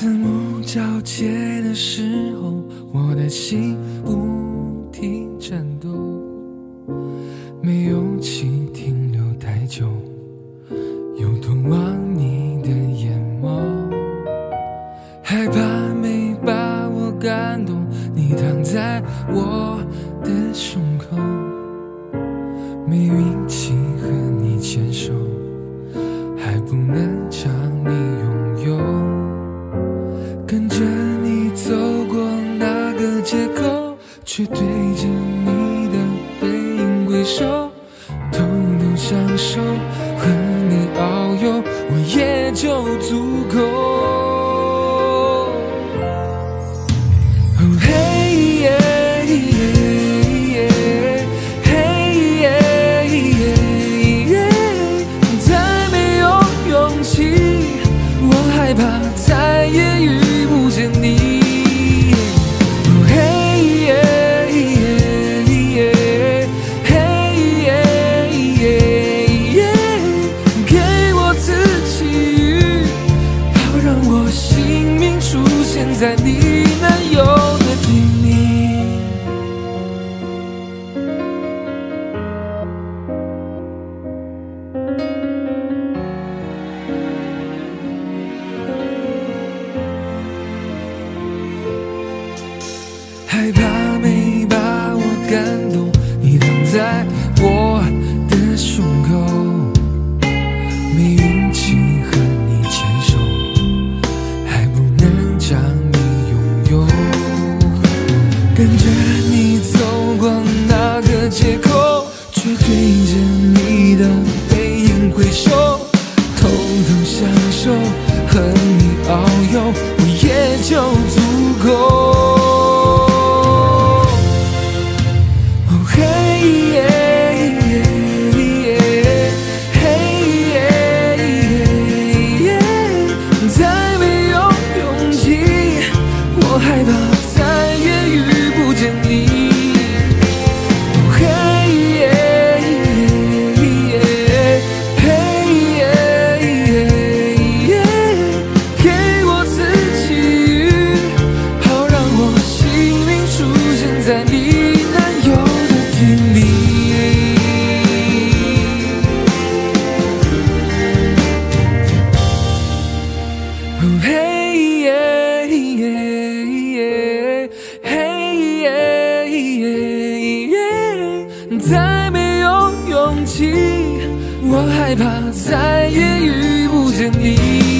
四目交接的时候，我的心不停颤抖，没勇气停留太久，又通往你的眼眸，害怕没把我感动，你躺在我的胸你的背影挥手，偷偷享受和你遨游，我也就足够。哦嘿耶耶耶嘿耶再没有勇气，我害怕在你能有的地名。害怕没跟着你走过那个街口，却对着你的背影挥手，出现在你难有的地理。哦嘿耶嘿耶，再没有勇气，我害怕再也遇不见你。